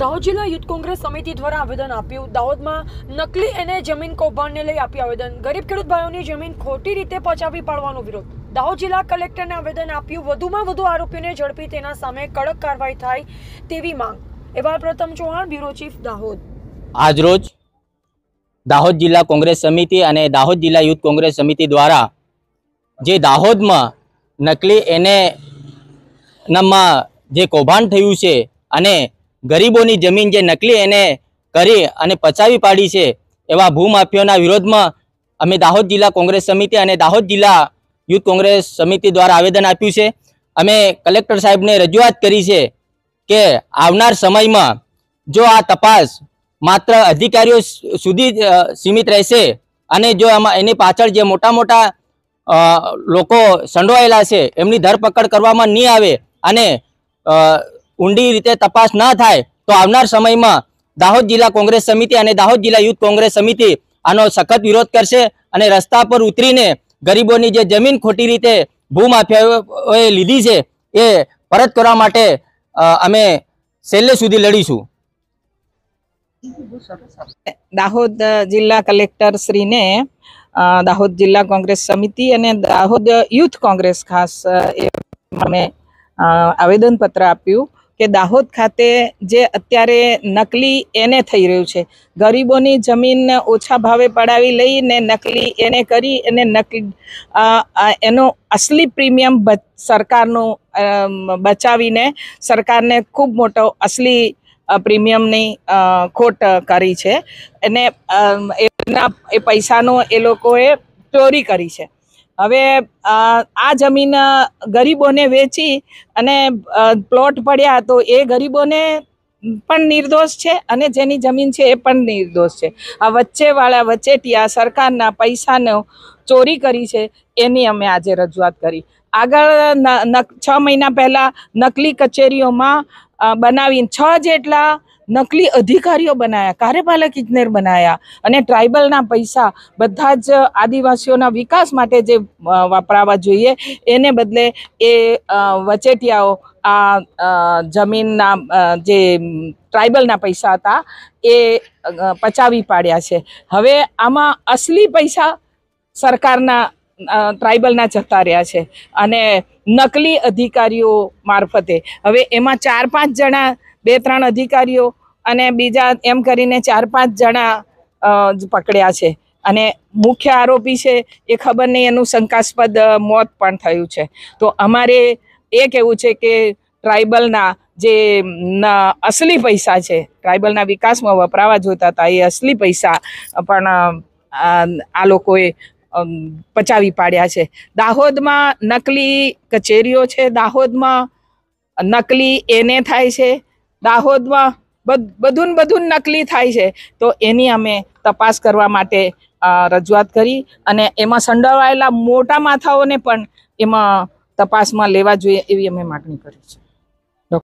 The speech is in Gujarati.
દાહોદ જિલ્લા યુથ કોંગ્રેસ સમિતિ દ્વારા આવેદન આપ્યું. દાહોદમાં નકલી એને જમીન કૌભાંડને લઈ આપ્યું આવેદન. ગરીબ ખેડૂત ભાઈઓની જમીન ખોટી રીતે પચાવી પાડવાનો વિરોધ. દાહોદ જિલ્લા કલેક્ટરને આવેદન આપ્યું. વધુમાં વધુ આરોપીઓને ઝડપી તેના સામે કડક કાર્યવાહી થાય તેવી માંગ. એવા પ્રથમ ચૌહાણ, બ્યુરો ચીફ, દાહોદ. આજરોજ દાહોદ જિલ્લા કોંગ્રેસ સમિતિ અને દાહોદ જિલ્લા યુથ કોંગ્રેસ સમિતિ દ્વારા જે દાહોદમાં નકલી એને નામમાં જે કૌભાંડ થયું છે અને ગરીબોની જમીન જે નકલી એને કરી અને પચાવી પાડી છે, એવા ભૂમાફિયોના વિરોધમાં અમે દાહોદ જિલ્લા કોંગ્રેસ સમિતિ અને દાહોદ જિલ્લા યુથ કોંગ્રેસ સમિતિ દ્વારા આવેદન આપ્યું છે. અમે કલેક્ટર સાહેબને રજૂઆત કરી છે કે આવનાર સમયમાં જો આ તપાસ માત્ર અધિકારીઓ સુધી સીમિત રહેશે અને જો આમાં એની પાછળ જે મોટા મોટા લોકો સંડોવાયેલા છે, એમની ધરપકડ કરવામાં નહીં આવે અને ઊંડી રીતે તપાસ ન થાય તો આવનાર સમયમાં દાહોદ જિલ્લા કોંગ્રેસ સમિતિ અને દાહોદ જિલ્લા યુથ કોંગ્રેસ સમિતિ આનો સખત વિરોધ કરશે અને રસ્તા પર ઉતરીને ગરીબોની જે જમીન ખોટી રીતે ભૂમાફિયાઓએ લીધી છે એ પરત કરવા માટે અમે છેલ્લે સુધી લડીશું. દાહોદ જિલ્લા કલેક્ટર શ્રીને દાહોદ જિલ્લા કોંગ્રેસ સમિતિ અને દાહોદ યુથ કોંગ્રેસ ખાસ એ અમે આવેદનપત્ર આપ્યું. કે દાહોદ ખાતે જે અત્યારે નકલી એને થઈ રહ્યું છે. ગરીબોની જમીન ઓછા ભાવે પડાવી લઈને નકલી એને કરી અને નકલી એનો અસલી પ્રીમિયમ સરકારનું બચાવીને સરકારને ખૂબ મોટો અસલી પ્રીમિયમની ખોટ કરી છે. અને એના એ પૈસાનો એ લોકોએ ચોરી કરી છે. હવે આ જમીન ગરીબોને વેચી અને પ્લોટ પડ્યા તો એ ગરીબોને પણ નિર્દોષ છે અને જેની જમીન છે એ પણ નિર્દોષ છે. આ વચ્ચેવાળા વચેટિયા સરકારના પૈસાનો ચોરી કરી છે, એની અમે આજે રજૂઆત કરી. આગળ છ મહિના પહેલાં નકલી કચેરીઓમાં બનાવીને છ જેટલા નકલી અધિકારીઓ બનાયા, કાર્યપાલક ઇજનેર બનાયા અને ટ્રાઇબલના પૈસા બધા જ આદિવાસીઓના વિકાસ માટે જે વપરાવા જોઈએ, એને બદલે એ વચેટિયાઓ આ જમીનના જે ટ્રાઇબલના પૈસા હતા, એ પચાવી પાડ્યા છે. હવે આમાં અસલી પૈસા સરકારના ટ્રાઇબલના જતા રહ્યા છે અને નકલી અધિકારીઓ મારફતે. હવે એમાં ચાર પાંચ જણા, બે ત્રણ અધિકારીઓ અને બીજા એમ કરીને ચાર પાંચ જણા પકડ્યા છે. અને મુખ્ય આરોપી છે એ ખબર નહીં, એનું શંકાસ્પદ મોત પણ થયું છે. તો અમારે એ કહેવું છે કે ટ્રાઇબલના જે અસલી પૈસા છે, ટ્રાઇબલના વિકાસમાં વપરાવા જોતા હતા એ અસલી પૈસા પણ આ લોકોએ પચાવી પાડ્યા છે. દાહોદમાં નકલી કચેરીઓ છે, દાહોદમાં નકલી એને થાય છે, દાહોદમાં બધ- બધું નકલી થાય છે. તો એની અમે તપાસ કરવા માટે રજૂઆત કરી અને એમાં સંડોવાયેલા મોટા માથાઓને પણ એમાં તપાસમાં લેવા જોઈએ એવી અમે માગણી કરી છે.